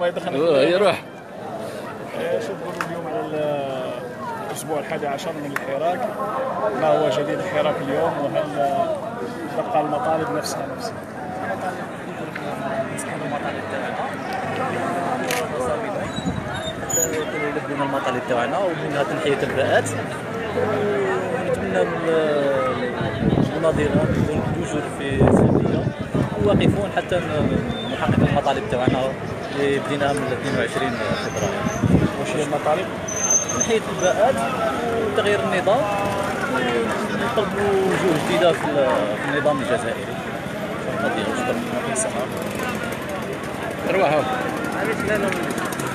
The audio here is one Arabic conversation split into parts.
ما يدخل يروح. شو تقولوا اليوم على الأسبوع الحادي عشر من الحراك. ما هو جديد الحراك اليوم وهل تبقى المطالب نفسها نفسها؟ يلبينا المطالب تاعنا ومنها تنحية الباءات ونتمنى المناظرة تكون توجور في سلبية وواقفون حتى نحقق المطالب تاعنا اللي بديناها من 22 فبراير. واش هي المطالب؟ تنحية الباءات وتغيير النظام ونطلبوا وجوه جديدة في النظام الجزائري. الصحة روح. روح.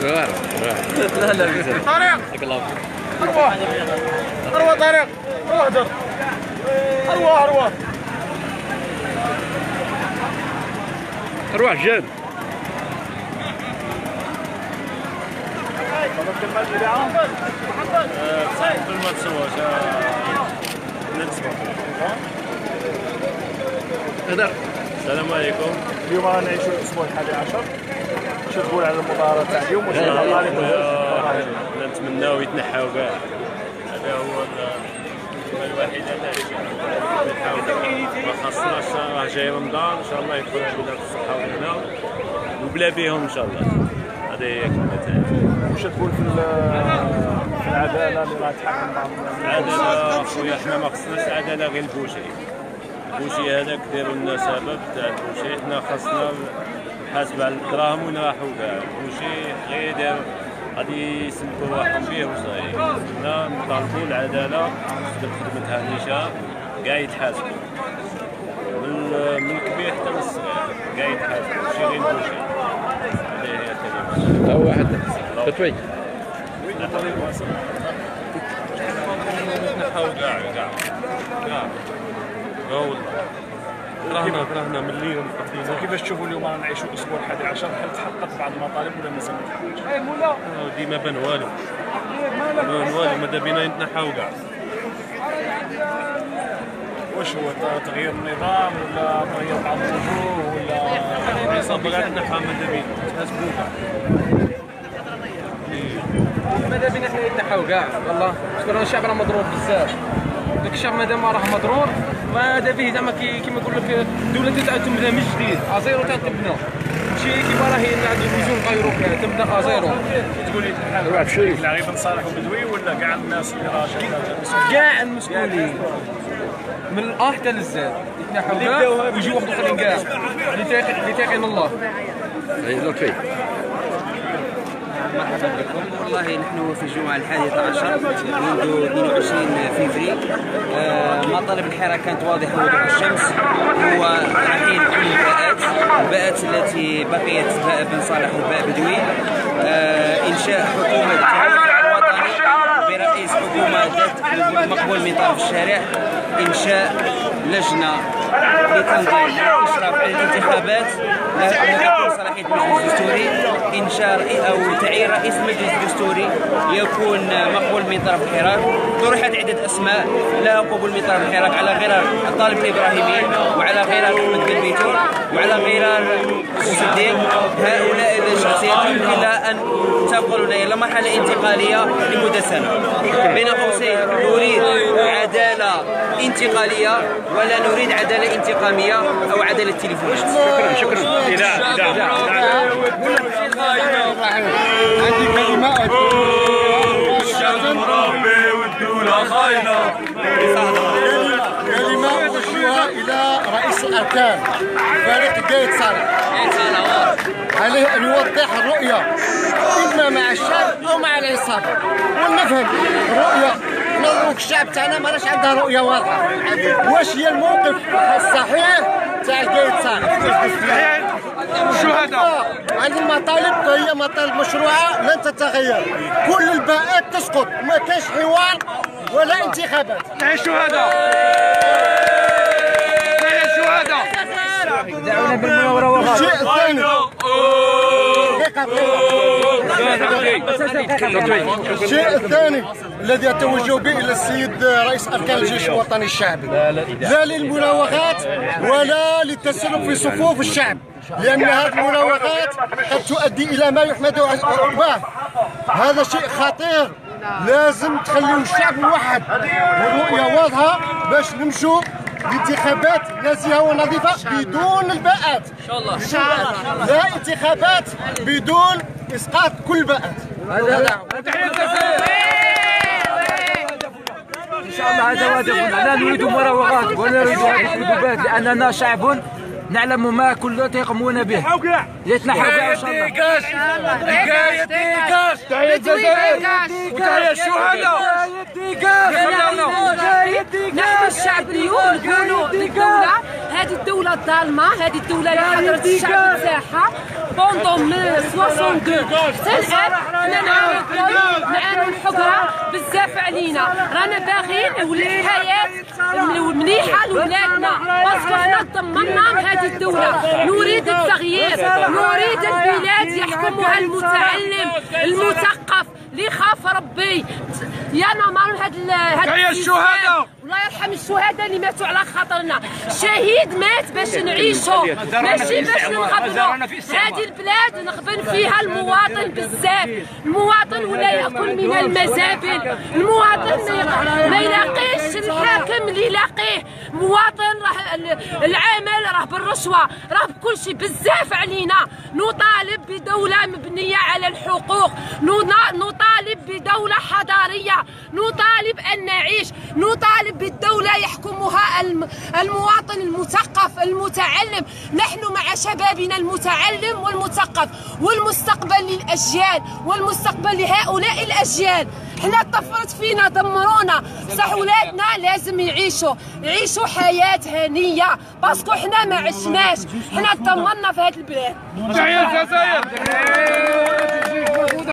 لا لا. الله. أروح أروح طارق أروح در أروح أروح روح جاد السلام عليكم. اليوم رانا نعيشوا الأسبوع الحادي عشر شو تقول على المظاهرات تاع اليوم واش هي المطالب نتمناو يتنحاو كاع هذا هو نتنحاو ما خاصناش راه جاي رمضان ان شاء الله يكون عندنا الصحه والهنا وبلا بيهم ان شاء الله هذه هي كلمه تقول في ال- في العدالة اللي راها تحكم بعض العدالة خويا حنا ما خصناش العدالة غير البوشي. البوشي هذاك داروا لنا سبب تاع البوشي. حنا خاصنا نحاسب على الدراهم ونراحوا كاع البوشي غير دار غادي يسلكوا روحهم به وصاي حنا نطالبوا العدالة تبدا خدمتها نيشان كاع يتحاسبوا. من من الكبير حتى للصغير كاع يتحاسبوا. ماشي غير البوشي. هذه هي الكلمة واحد. تطوي نحاول كاع كاع كاع لا والله كرهنا كرهنا مليون قضينا كيفاش تشوفوا اليوم رانا نعيشوا الأسبوع الحادي عشر؟ هل تحققت بعض المطالب ولا مازال ما تحققتش؟ ديما بان والو. بان والو ماذا بينا يتنحاو كاع؟ واش هو تغيير النظام ولا تغيير بعض الوجوه ولا العصابه كاع تنحى ماذا بينا. تحاسبوا كاع ماذا بينا حنا نتنحاو كاع والله شكون الشعب راه مضروب بزاف. داك الشعب مادام ما راه مضرور ماذا به زعما كي كيما نقول لك الدولة تعاود تبدا من جديد. à zéro تبنى ماشي كيما راهي en division zéro تبدا à zéro. تقولي روح بشوي لا غير بن صالح وبدوي ولا كاع الناس اللي راه؟ كاع المسؤولين. من ال A حتى لل Z. يتنحوا كاع ويجيو واحد آخرين كاع. اللي تاقين الله. لطفي مرحبا بكم والله نحن في الجمعة الحادية عشر منذ 22 فبراير. آه، مطالب الحراك كانت واضحة وضوح الشمس. هو رحيل كل الباءات الباءات التي بقيت باء بن صالح وباء بدوي. آه، إنشاء حكومة التحالف الوطني برئيس حكومة ذات مقبول من طرف الشارع إنشاء لجنة لتنظيم الإشراف على الانتخابات. لا تكون صلاحية المجلس الدستوري. إنشاء رئي- أو تعيين رئيس المجلس الدستوري يكون مقبول من طرف الحراك. طرحت عدة أسماء لها قبول من طرف الحراك. على غرار الطالب الإبراهيمي وعلى غرار أحمد بن وعلى غرار الصديق. هؤلاء الشخصيات إلى أن تنقلنا إلى مرحلة انتقالية لمدة سنة بين قوسين نريد عدالة انتقالية ولا نريد عدالة انتقامية أو عدالة تليفونات شكرا شكرا. عندي كلمات الشعب إلى رئيس الأركان فريق قايد صالح. عليه أن يوضح الرؤية إما مع الشعب أو مع العصابة. ونفهم الرؤية. نظرك الشعب تاعنا ما راش عندها رؤية واضحة. واش هي الموقف الصحيح تاع القايد صالح الشهداء. عندي المطالب هي مطالب مشروعة لن تتغير. كل الباءات تسقط. ما كاش حوار ولا انتخابات. دعونا بالمناورة الشيء الثاني دقيقة دقيقة الشيء الثاني الذي أتوجه به إلى السيد رئيس أركان الجيش الوطني الشعبي لا للمراوغات ولا للتسلل في صفوف الشعب لأن هذه المراوغات قد تؤدي إلى ما يحمد عقباه. هذا شيء خطير. لازم تخليوا الشعب موحد والرؤيه واضحة باش نمشوا لانتخابات نزيهه ونظيفة بدون الباءات. إن شاء الله. لا انتخابات بدون إسقاط كل باءات. إن شاء الله هذا هدفنا لا نريد مراوغات ولا نريد هذه الحدوبات لاننا شعب نعلم ما كل يقومون به. يتنحوا شاء الله. تحية الجزائر وتحية الشهداء نحن الشعب اليوم نقولوا للدولة هذه الدولة الظالمة هذه الدولة اللي حقرت الشعب نتاعها pendant من 62 حتى الآن حنا نعانيو نعانيو الحقرة بزاف علينا. رانا باغيين ولي الحياة مليحة لولادنا. parce que حنا ظلمنا بهذه الدولة. نريد التغيير. نريد البلاد يحكمها المتعلم المثقف اللي يخاف ربي. يا نمر هاد هاد الشهداء. الله يرحم الشهداء اللي ماتوا على خاطرنا. شهيد مات باش نعيشوا. ماشي باش نغبنوا هذه البلاد نخبن فيها المواطن بزاف. المواطن ولا يأكل من المزابل. المواطن ما يلاقيش الحاكم اللي يلاقيه. مواطن راه ال- العمل راه بالرشوة راه بكل شيء بزاف علينا. نطالب بدولة مبنية على الحقوق نطالب بدولة حضارية نطالب أن نعيش نطالب بالدولة يحكمها الم- المواطن المثقف المتعلم. نحن مع شبابنا المتعلم والمثقف والمستقبل للأجيال والمستقبل لهؤلاء الأجيال. حنا طفرت فينا دمرونا. بصح ولادنا لازم يعيشوا يعيشوا حياة هنية. باسكو حنا ما عشناش حنا تدمرنا في هذه البلاد.